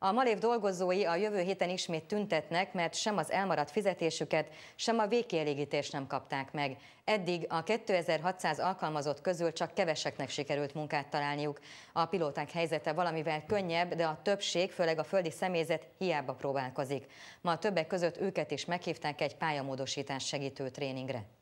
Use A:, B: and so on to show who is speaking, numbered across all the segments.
A: A Malév dolgozói a jövő héten ismét tüntetnek, mert sem az elmaradt fizetésüket, sem a végkielégítést nem kapták meg. Eddig a 2600 alkalmazott közül csak keveseknek sikerült munkát találniuk. A pilóták helyzete valamivel könnyebb, de a többség, főleg a földi személyzet hiába próbálkozik. Ma többek között őket is meghívták egy pályamódosítás segítő tréningre.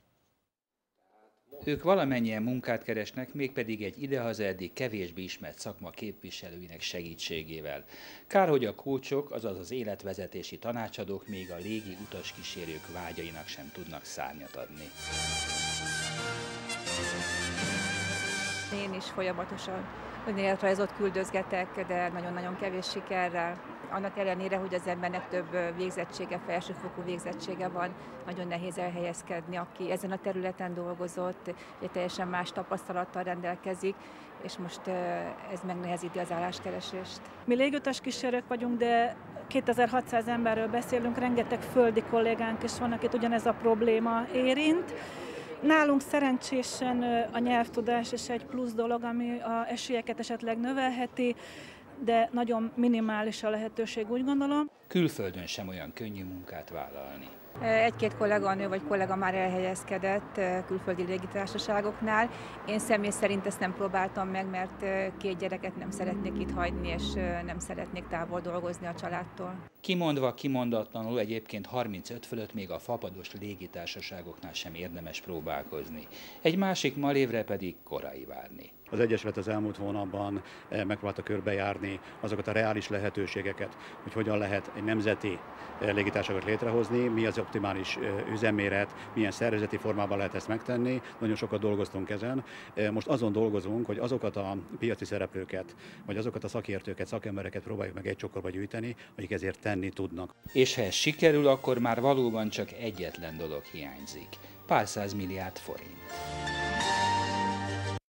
B: Ők valamennyien munkát keresnek, mégpedig egy idehaza eddig kevésbé ismert szakma képviselőinek segítségével. Kár, hogy a kócsok, azaz az életvezetési tanácsadók még a légi utaskísérők vágyainak sem tudnak szárnyat adni.
C: Én is folyamatosan önéletrajzot küldözgetek, de nagyon-nagyon kevés sikerrel. Annak ellenére, hogy az embernek több végzettsége, felsőfokú végzettsége van, nagyon nehéz elhelyezkedni, aki ezen a területen dolgozott, egy teljesen más tapasztalattal rendelkezik, és most ez megnehezíti az álláskeresést.
D: Mi légutas kísérők vagyunk, de 2600 emberről beszélünk, rengeteg földi kollégánk is van, akit ugyanez a probléma érint. Nálunk szerencsésen a nyelvtudás is egy plusz dolog, ami a esélyeket esetleg növelheti, de nagyon minimális a lehetőség, úgy gondolom.
B: Külföldön sem olyan könnyű munkát vállalni.
C: Egy-két kolléganő vagy kollega már elhelyezkedett külföldi légitársaságoknál. Én személy szerint ezt nem próbáltam meg, mert két gyereket nem szeretnék itt hagyni, és nem szeretnék távol dolgozni a családtól.
B: Kimondva, kimondatlanul egyébként 35 fölött még a fapados légitársaságoknál sem érdemes próbálkozni. Egy másik malévre pedig korai várni.
E: Az Egyesület az elmúlt hónapban megpróbálta körbejárni azokat a reális lehetőségeket, hogy hogyan lehet egy nemzeti légitársaságot létrehozni, mi az optimális üzemméret, milyen szervezeti formában lehet ezt megtenni. Nagyon sokat dolgoztunk ezen. Most azon dolgozunk, hogy azokat a piaci szereplőket, vagy azokat a szakértőket, szakembereket próbáljuk meg egy csokorba gyűjteni, akik ezért tenni tudnak.
B: És ha ez sikerül, akkor már valóban csak egyetlen dolog hiányzik. Pár milliárd forint.